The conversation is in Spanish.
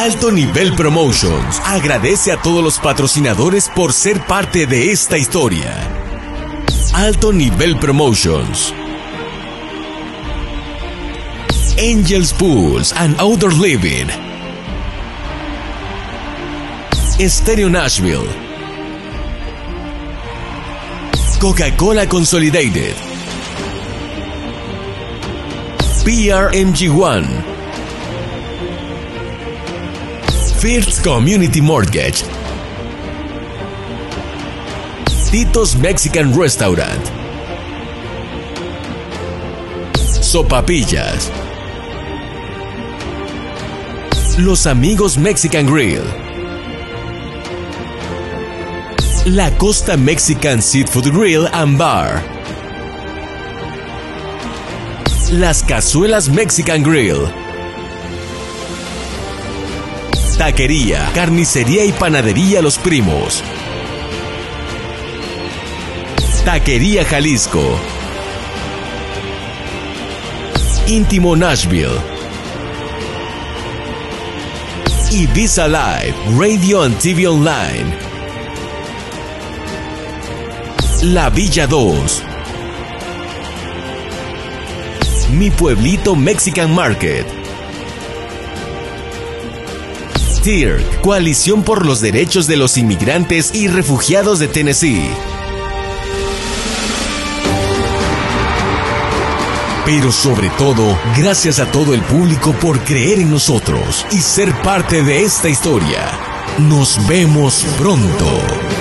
Alto Nivel Promotions agradece a todos los patrocinadores por ser parte de esta historia. Alto Nivel Promotions. Angels Pools and Outdoor Living. Stereo Nashville. Coca-Cola Consolidated. PRMG1. First Community Mortgage. Tito's Mexican Restaurant. Sopapillas. Los Amigos Mexican Grill. La Costa Mexican Seafood Grill and Bar. Las Cazuelas Mexican Grill. Taquería, carnicería y panadería Los Primos. Taquería Jalisco. Íntimo Nashville. Ibiza Live, Radio and TV Online. La Villa 2. Mi Pueblito Mexican Market. Coalición por los Derechos de los Inmigrantes y Refugiados de Tennessee. Pero sobre todo, gracias a todo el público por creer en nosotros y ser parte de esta historia. Nos vemos pronto.